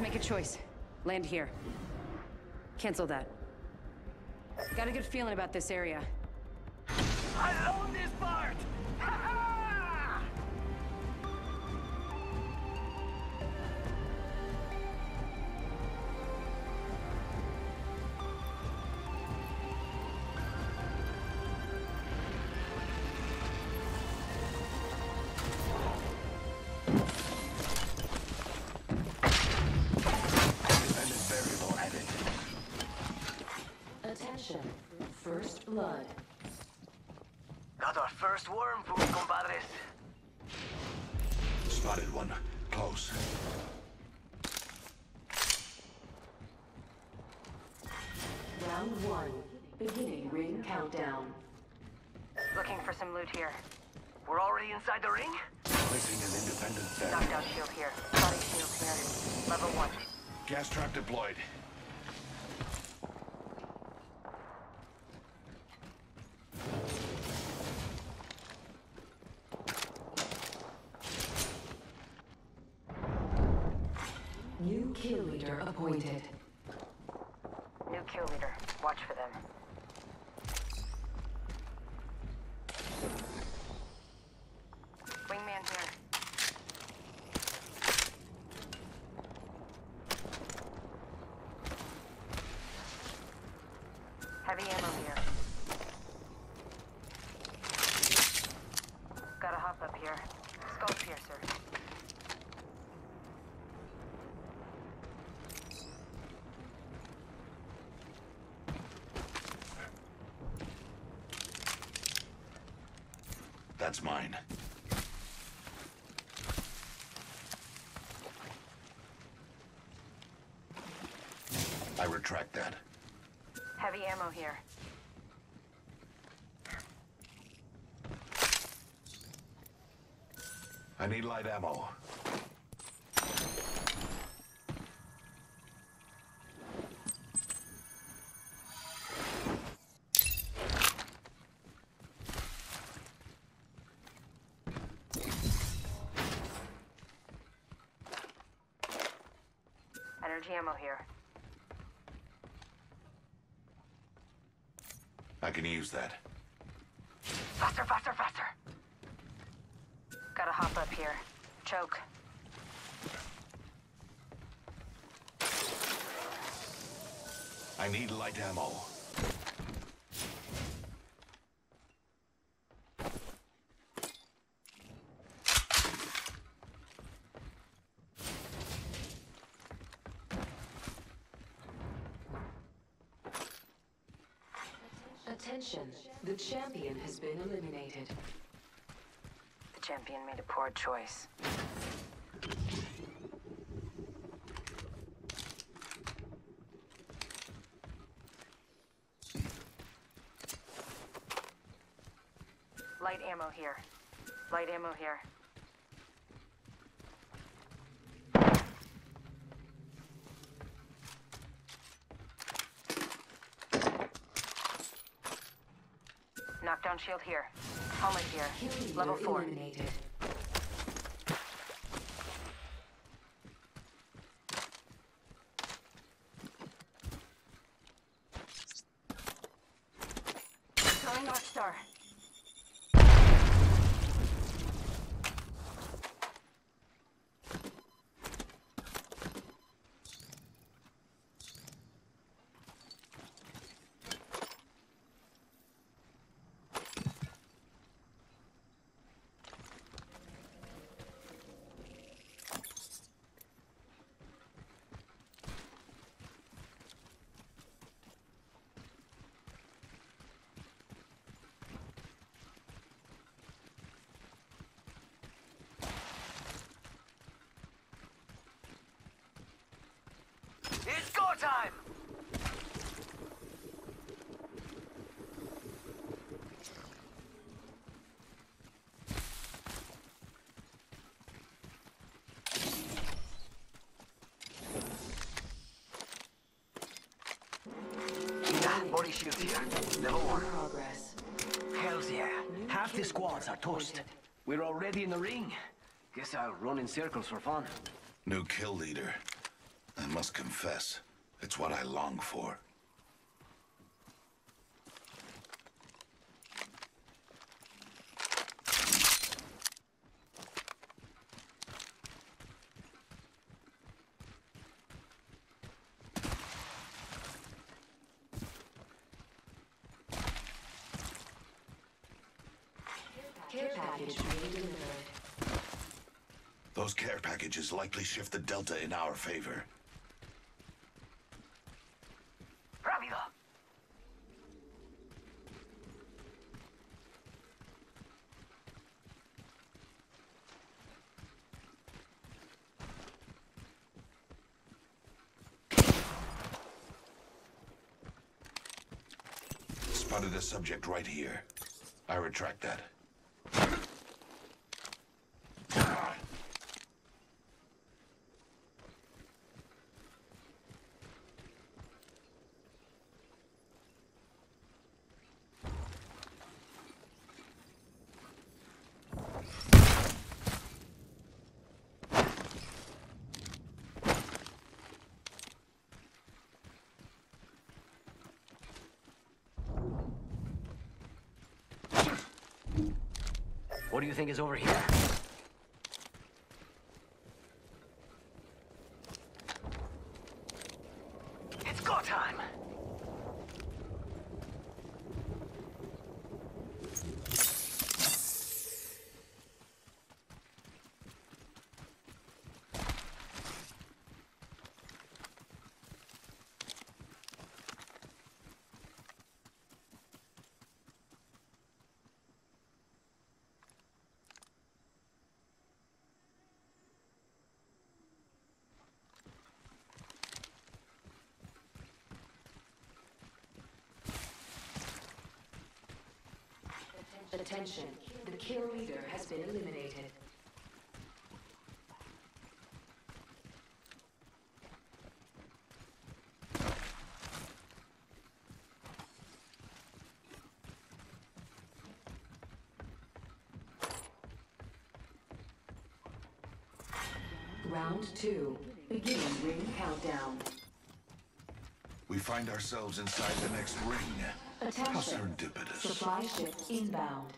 make a choice. Land here. Cancel that. Got a good feeling about this area. I love this part! First worm for me, compadres. Spotted one. Close. Round one. Beginning ring countdown. Looking for some loot here. We're already inside the ring? Placing an independent variable. Knockdown shield here. Body shield here. Level one. Gas trap deployed. New kill leader appointed. New kill leader. Watch for them. Wingman here. Heavy ammo here. Gotta hop up here. Skull piercer. That's mine. I retract that. Heavy ammo here. I need light ammo. Energy ammo here. I can use that. Faster, faster, faster! Gotta hop up here. Choke. I need light ammo. Attention. The champion has been eliminated. The champion made a poor choice. Light ammo here. Light ammo here. Knockdown shield here. Helmet here. Level four. eliminated. Throwing Arc Star. It's go time! Body shield here. Level one. Progress. Hells yeah. Half the squads are toast. We're already in the ring. Guess I'll run in circles for fun. New kill leader. I must confess, it's what I long for. Care package. Those care packages likely shift the Delta in our favor. Rápido. Spotted a subject right here. I retract that. What do you think is over here? It's go time! Attention, the kill leader has been eliminated. Round two, beginning ring countdown. We find ourselves inside the next ring. How Attention, serendipitous. supply ship inbound.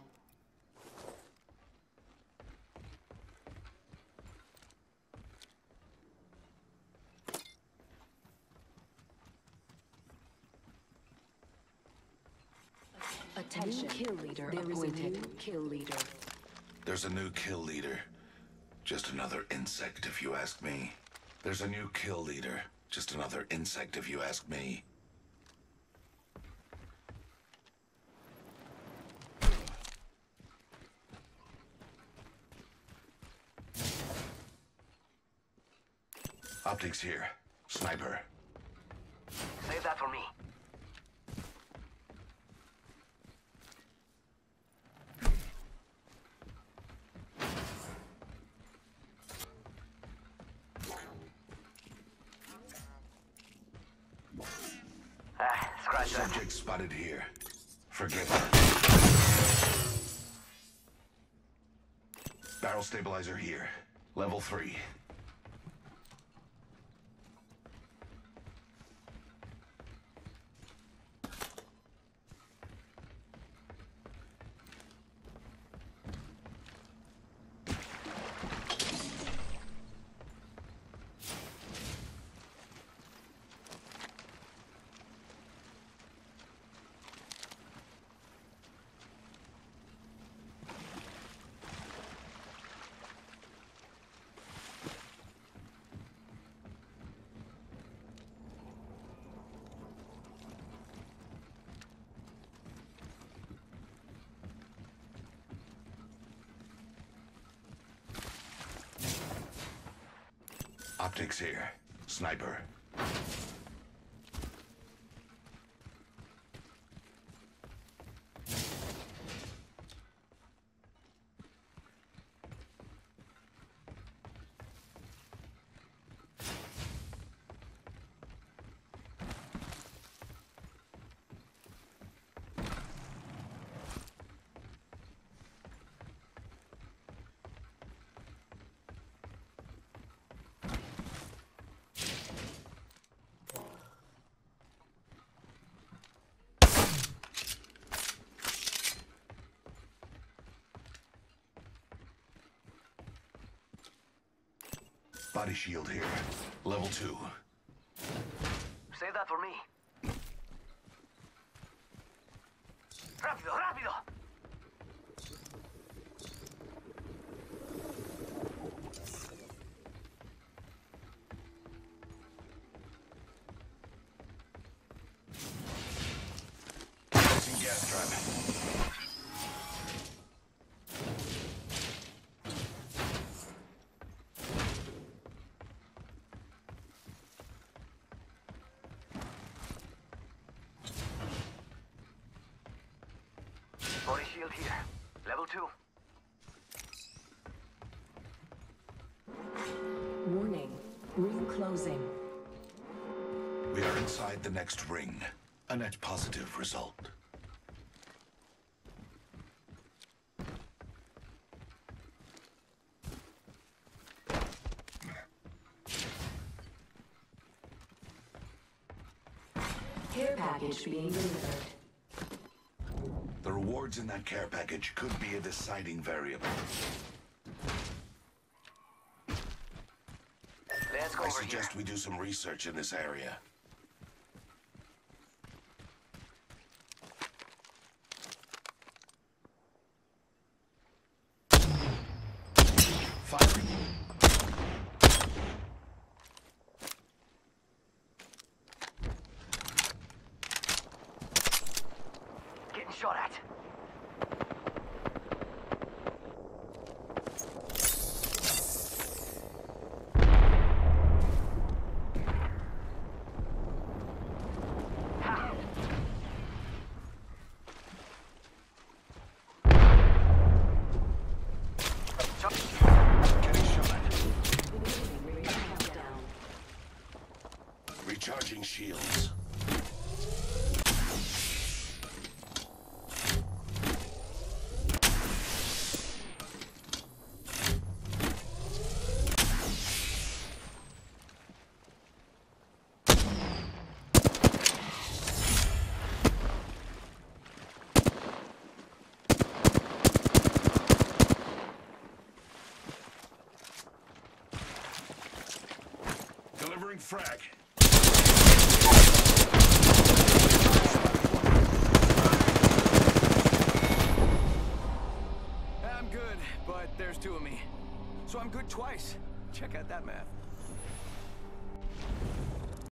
Attention, kill leader there is a new kill leader. There's a new kill leader. Just another insect, if you ask me. There's a new kill leader. Just another insect, if you ask me. Optics here. Sniper. Save that for me. Subject spotted here. Forget that. Barrel stabilizer here. Level three. Optics here. Sniper. Body shield here. Level 2. Shield here. Level two. Warning. Ring closing. We are inside the next ring. A net positive result. Care package being delivered. The rewards in that care package could be a deciding variable. I over here. suggest we do some research in this area. Shot at. Recharging shields. Delivering frag. I'm good, but there's two of me. So I'm good twice. Check out that math.